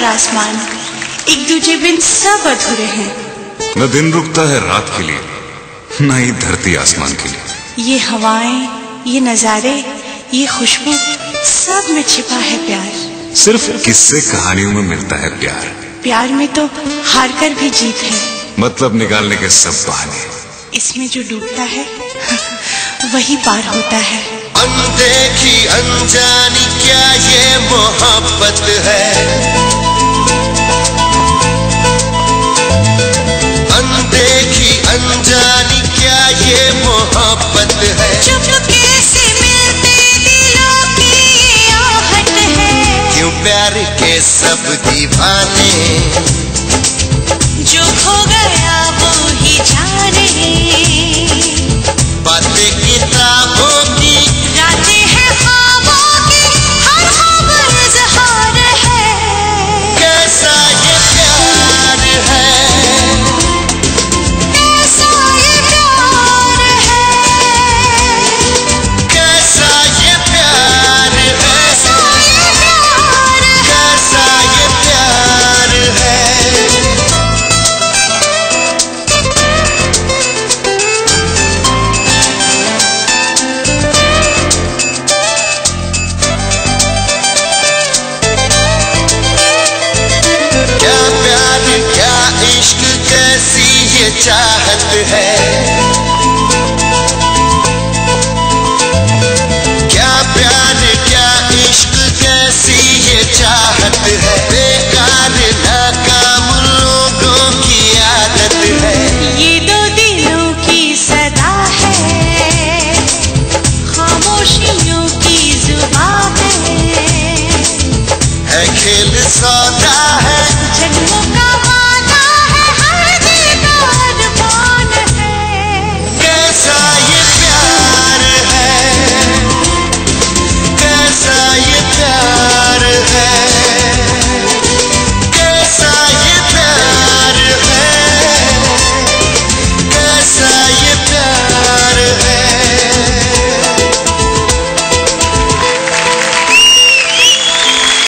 और आसमान एक दूजे बिन सब अधूरे हैं। न दिन रुकता है रात के लिए न ही धरती आसमान के लिए। ये हवाएँ ये नजारे ये खुशबू सब में छिपा है प्यार। सिर्फ़ किससे कहानियों में मिलता है प्यार। प्यार में तो हार कर भी जीत है। मतलब निकालने के सब बहाने। इसमें जो डूबता है वही पार होता है। अनदेखी अनजानी क्या ये मोहब्बत है? प्यार के सब दीवाने। जो चाहत है। क्या प्यार क्या इश्क कैसी ये चाहत है? बेकार नाकाम लोगों की आदत है। ये दो दिलों की सदा है। खामोशियों की ज़ुबान है। है खेल सौदा है। जन्म